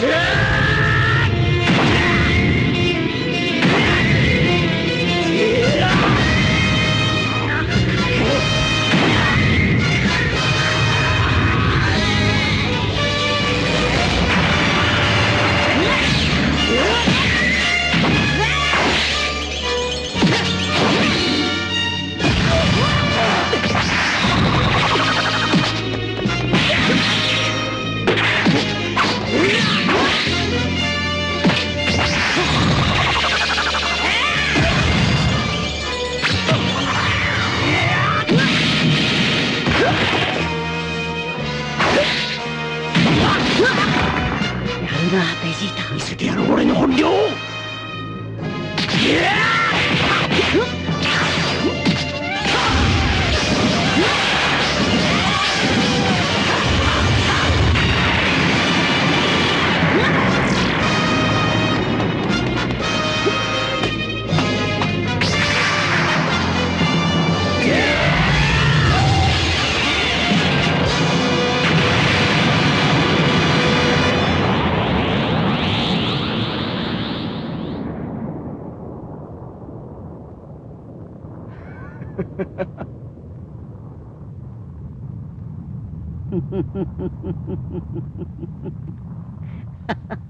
Yeah! るなベジータ見せてやる俺の本領 Ha ha ha ha ha ha.